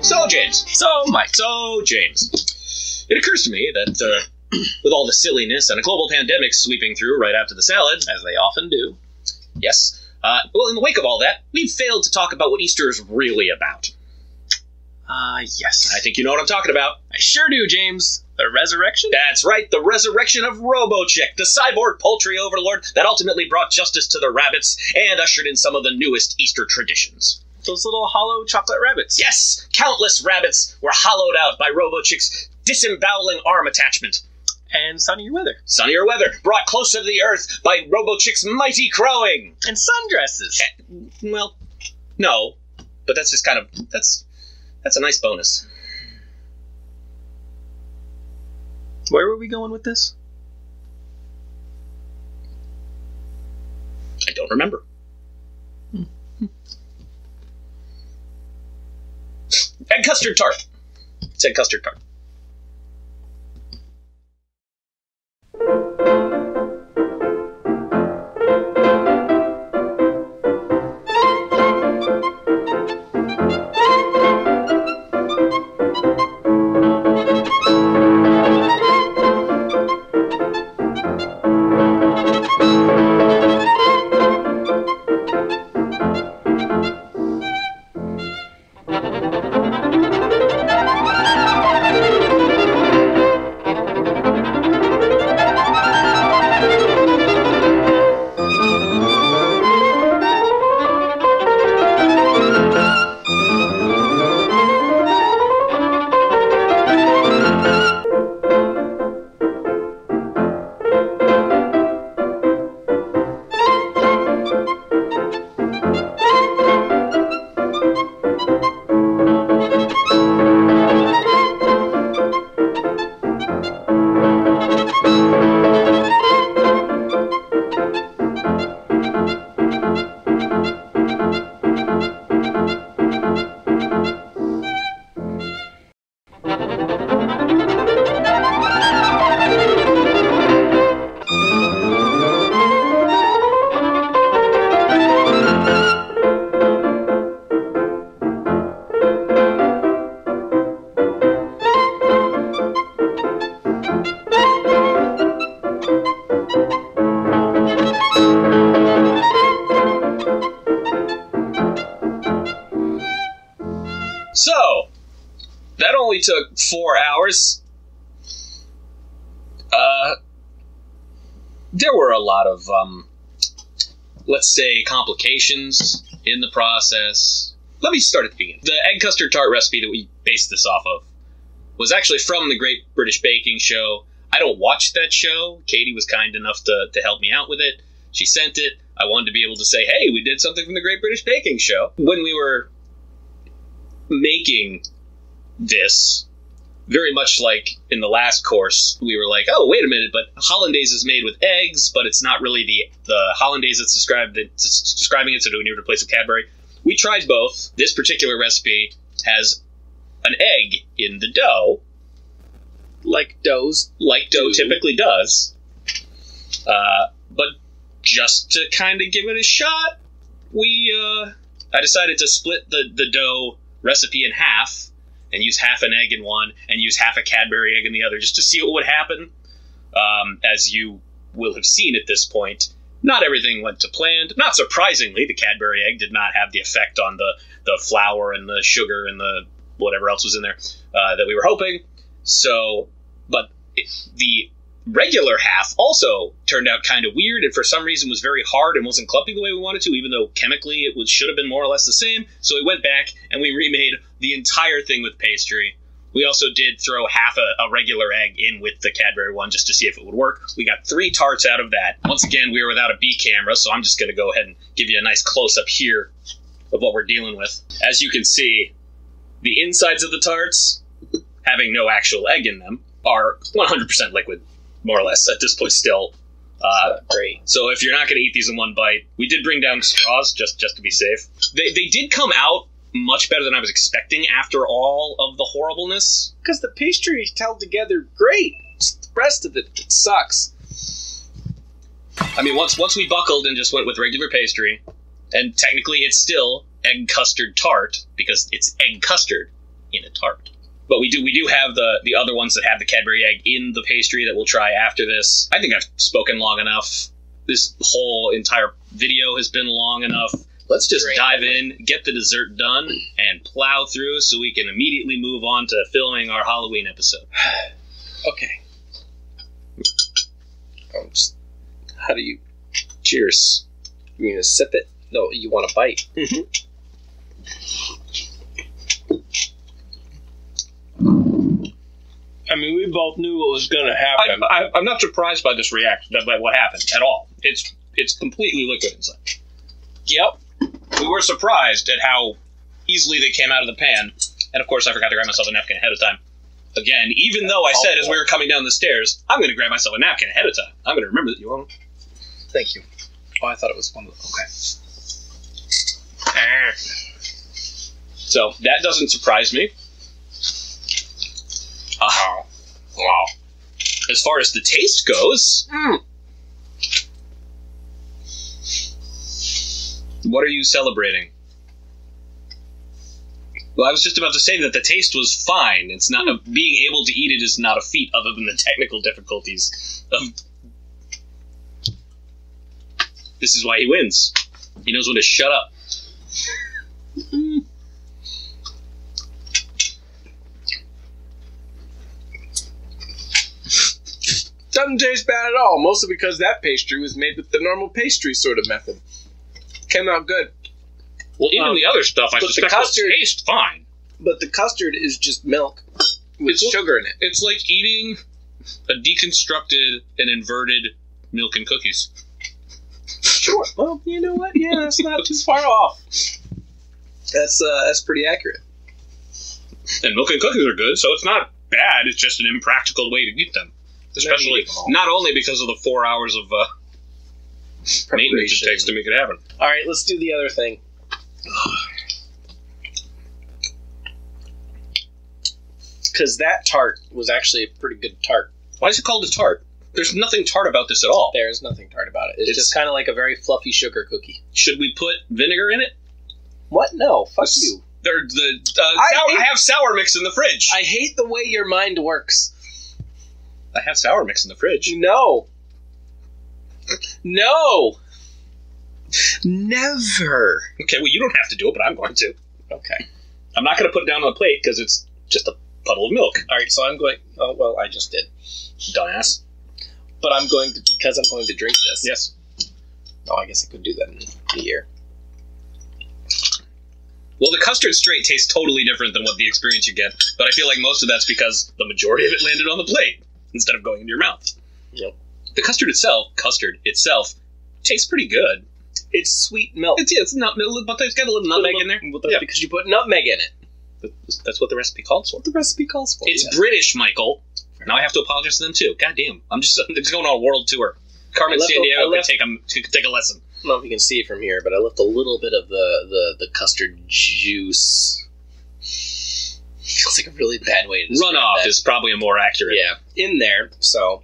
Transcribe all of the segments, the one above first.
So, James. So, Mike. So, James. It occurs to me that uh, with all the silliness and a global pandemic sweeping through right after the salad, As they often do. yes, uh, well, in the wake of all that, we've failed to talk about what Easter is really about. Ah, yes. I think you know what I'm talking about. I sure do, James. The resurrection? That's right, the resurrection of RoboChick, the cyborg poultry overlord that ultimately brought justice to the rabbits and ushered in some of the newest Easter traditions. Those little hollow chocolate rabbits. Yes, countless rabbits were hollowed out by RoboChick's disemboweling arm attachment. And sunnier weather. Sunnier weather brought closer to the earth by RoboChick's mighty crowing. And sundresses. Eh, well, no, but that's just kind of that's that's a nice bonus. Where were we going with this? I don't remember. Egg custard tart. Egg custard tart. So, that only took four hours. Uh, there were a lot of, um, let's say, complications in the process. Let me start at the beginning. The egg custard tart recipe that we based this off of was actually from the Great British Baking Show. I don't watch that show. Katie was kind enough to, to help me out with it. She sent it. I wanted to be able to say, hey, we did something from the Great British Baking Show. When we were making this very much like in the last course we were like oh wait a minute but hollandaise is made with eggs but it's not really the the hollandaise that's described it's describing it so do we need to replace with cadbury we tried both this particular recipe has an egg in the dough Like doughs. like dough Do. typically does uh, but just to kind of give it a shot we uh, i decided to split the, the dough recipe in half and use half an egg in one and use half a cadbury egg in the other just to see what would happen. Um, as you will have seen at this point not everything went to plan. Not surprisingly the cadbury egg did not have the effect on the, the flour and the sugar and the whatever else was in there uh, that we were hoping. So but the regular half also turned out kind of weird and for some reason was very hard and wasn't clumpy the way we wanted to even though chemically it was should have been more or less the same. So we went back and we remade the entire thing with pastry. We also did throw half a, a regular egg in with the cadbury one just to see if it would work. We got three tarts out of that. Once again we were without a b camera so i'm just going to go ahead and give you a nice close-up here of what we're dealing with. As you can see the insides of the tarts having no actual egg in them are 100% liquid more or less at this point still. Uh, Great. so if you're not going to eat these in one bite, we did bring down straws just just to be safe. They they did come out much better than I was expecting after all of the horribleness. Because the pastry held together great. Just the rest of it, it sucks. I mean, once once we buckled and just went with regular pastry, and technically it's still egg custard tart because it's egg custard. in a tart. But we do we do have the the other ones that have the Cadbury egg in the pastry that we'll try after this. I think I've spoken long enough. This whole entire video has been long enough. Let's just Great. dive in, get the dessert done, and plow through so we can immediately move on to filming our Halloween episode. Okay. Um, just, how do you? Cheers. You gonna sip it? No, you want a bite. I mean, we both knew what was going to happen. I, I, I'm not surprised by this reaction, by what happened at all. It's it's completely liquid inside. Yep. We were surprised at how easily they came out of the pan, and of course, I forgot to grab myself a napkin ahead of time. Again, even though I said as we were coming down the stairs, I'm going to grab myself a napkin ahead of time. I'm going to remember that you want. Thank you. Oh, I thought it was one of the. Okay. So that doesn't surprise me. Ah, wow. As far as the taste goes, Mm. what are you celebrating? Well, I was just about to say that the taste was fine. It's not a, being able to eat it is not a feat, other than the technical difficulties of. This is why he wins. He knows when to shut up. Doesn't taste bad at all. Mostly because that pastry was made with the normal pastry sort of method. Came out good. Well, even Um, the other stuff, I suspect will custard- taste fine. But the custard is just milk with It's- sugar in it. It's like eating a deconstructed and inverted milk and cookies. Sure. Well, you know what? Yeah, that's not too far off. That's uh, that's pretty accurate. And milk and cookies are good, so it's not bad. It's just an impractical way to eat them. Especially eat them all. not only because of the four hours of uh, maintenance it takes to make it happen. All right, let's do the other thing. Because that tart was actually a pretty good tart. Why is it called a tart? There's nothing tart about this at all. There's nothing tart about it. It's, It's- just kind of like a very fluffy sugar cookie. Should we put vinegar in it? What? No, fuck It's- you. There, the uh, I sour, hate- I have sour mix in the fridge. I hate the way your mind works. I have sour mix in the fridge. No. No. Never. Okay, well you don't have to do it, but I'm going to. Okay. I'm not going to put it down on the plate because it's just a puddle of milk. All right, so I'm going. Oh well, I just did, Dumbass. but I'm going to because I'm going to drink this. Yes. Oh, I guess I could do that in a year. Well, the custard straight tastes totally different than what the experience you get, but I feel like most of that's because the majority of it landed on the plate instead of going into your mouth. Yep. The custard itself, custard itself, tastes pretty good. It's sweet milk. It's yeah, it's not, but it's got a little nutmeg in there. Yeah. because you put nutmeg in it. That's- what the recipe calls for. The recipe calls for. It's yes. British, Michael. Now I have to apologize to them too. God damn, I'm just, I'm just going on a world tour. Carmen Sandiego could take a could take a lesson. I don't know if you can see it from here, but I left a little bit of the the, the custard juice. Feels like a really bad way to Runoff that. is probably a more accurate. yeah in there. So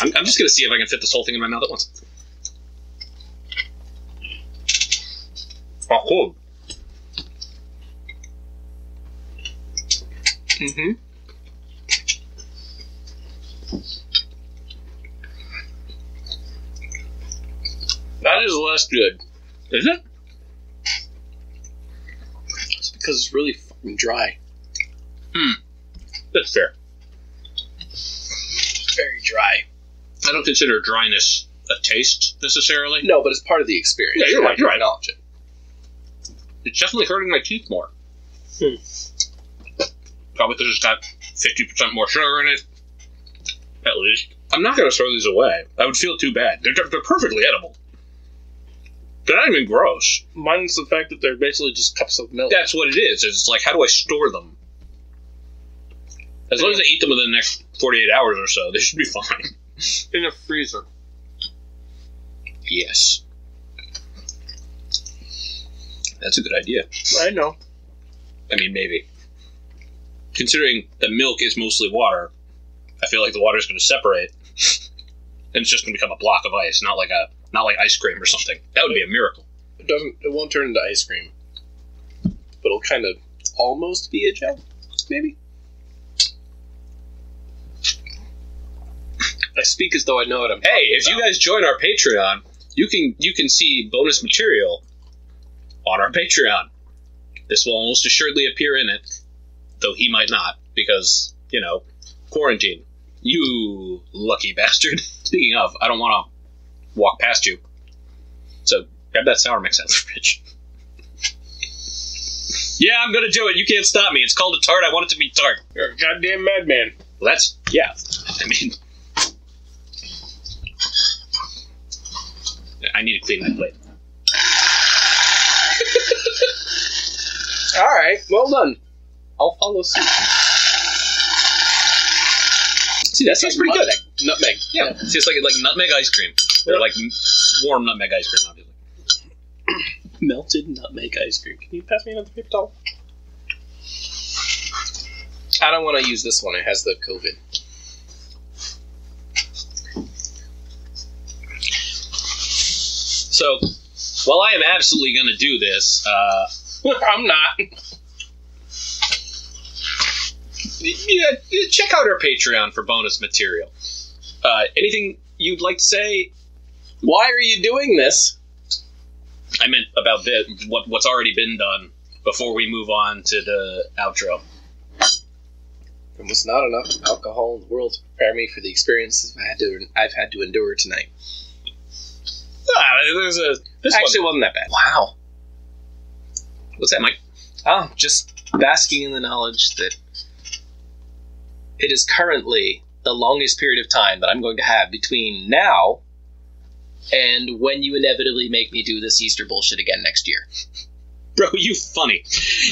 I'm, I'm just gonna see if I can fit this whole thing in my mouth at once. Oh, cool. mm-hmm. that is less good. Is it? It's because it's really fucking dry. That's fair. Very dry. I don't consider dryness a taste necessarily. No, but it's part of the experience. Yeah, you're right, you're right. Acknowledge it. It's definitely hurting my teeth more. Hmm. Probably because it's got 50% more sugar in it. At least. I'm not going to throw these away. I would feel too bad. They're, they're perfectly edible. They're not even gross. Minus the fact that they're basically just cups of milk. That's what it is. It's like, how do I store them? As long as I eat them within the next 48 hours or so, they should be fine. in a freezer. Yes. That's a good idea. I know. I mean, maybe. Considering the milk is mostly water, I feel like the water is going to separate, and it's just going to become a block of ice, not like a not like ice cream or something. That would be a miracle. It doesn't. It won't turn into ice cream, but it'll kind of almost be a gel. maybe. I speak as though I know what I'm. Hey, if you guys join our Patreon, you can you can see bonus material on our Patreon. This will almost assuredly appear in it, though he might not, because you know, quarantine. You lucky bastard. Speaking of, I don't want to walk past you. So grab that sour mix out of the fridge. yeah, I'm gonna do it. You can't stop me. It's called a tart. I want it to be tart. You're a goddamn madman. Well, that's yeah. I mean, I need to clean my plate. All right, well done. I'll follow suit. See, that tastes pretty good. Nutmeg. Yeah, it tastes like like nutmeg ice cream, or like m- warm nutmeg ice cream, obviously. Melted nutmeg ice cream. Can you pass me another paper towel? I don't want to use this one. It has the COVID. So, while I am absolutely going to do this, uh, I'm not. yeah, check out our Patreon for bonus material. Uh, anything you'd like to say? Why are you doing this? I meant about the, what what's already been done before we move on to the outro. There was not enough alcohol in the world to prepare me for the experiences I had to I've had to endure tonight. Ah, there's a this Actually, one. wasn't that bad. Wow. What's that, Mike? Oh, just basking in the knowledge that it is currently the longest period of time that I'm going to have between now and when you inevitably make me do this Easter bullshit again next year. Bro, you funny.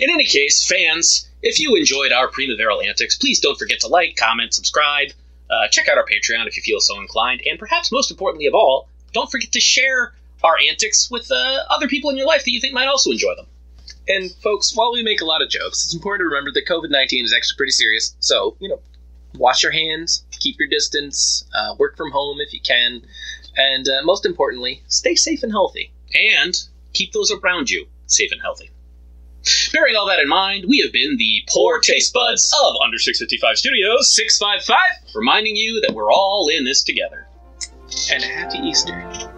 In any case, fans, if you enjoyed our Primaveral antics, please don't forget to like, comment, subscribe, uh, check out our Patreon if you feel so inclined, and perhaps most importantly of all, don't forget to share our antics with uh, other people in your life that you think might also enjoy them. And folks, while we make a lot of jokes, it's important to remember that COVID 19 is actually pretty serious. So, you know, wash your hands, keep your distance, uh, work from home if you can, and uh, most importantly, stay safe and healthy. And keep those around you safe and healthy. Bearing all that in mind, we have been the Poor Taste Buds of Under 655 Studios, 655, reminding you that we're all in this together. And a happy Easter.